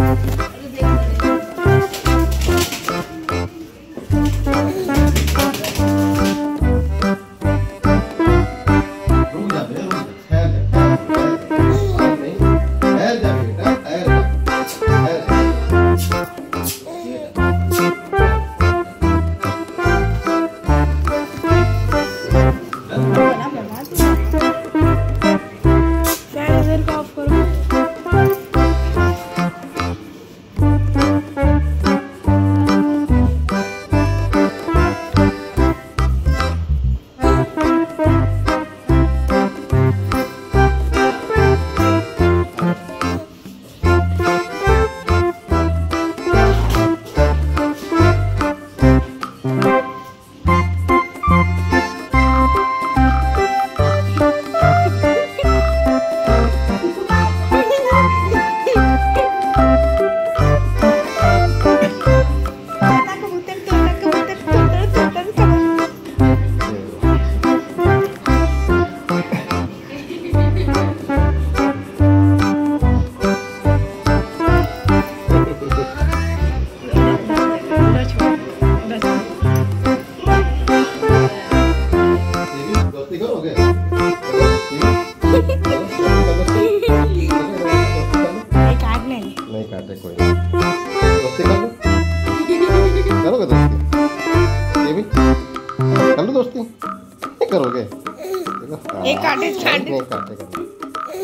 Thank नहीं काटे कोई दोस्ती कर लो करोगे दोस्ती? ये भी कर लो दोस्ती। नहीं करोगे? देखो, काटे, नहीं, काटेगा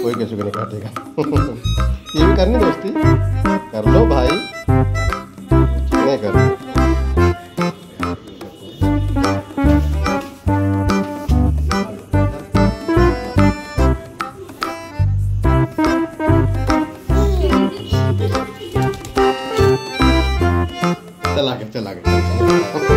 कोई किसी को नहीं काटेगा। ये भी करनी दोस्ती? कर लो भाई। नहीं करो चला के चला के